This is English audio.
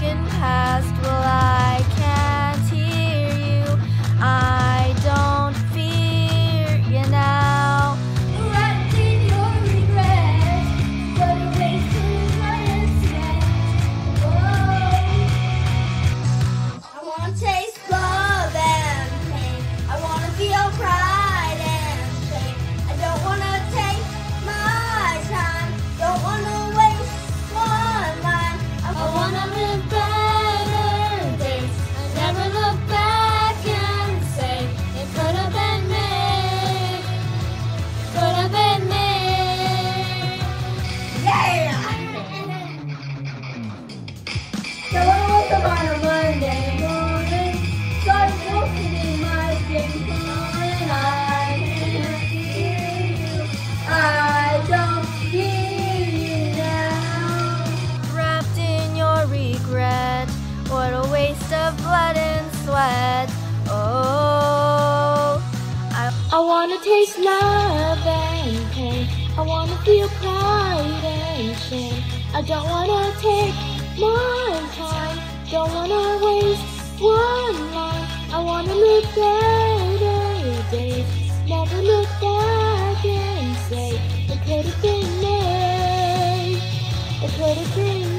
walking past Taste love and pain. I wanna feel pride and shame. I don't wanna take my time. Don't wanna waste one line. I wanna live better days. Never look back and say it could have been me. It could have been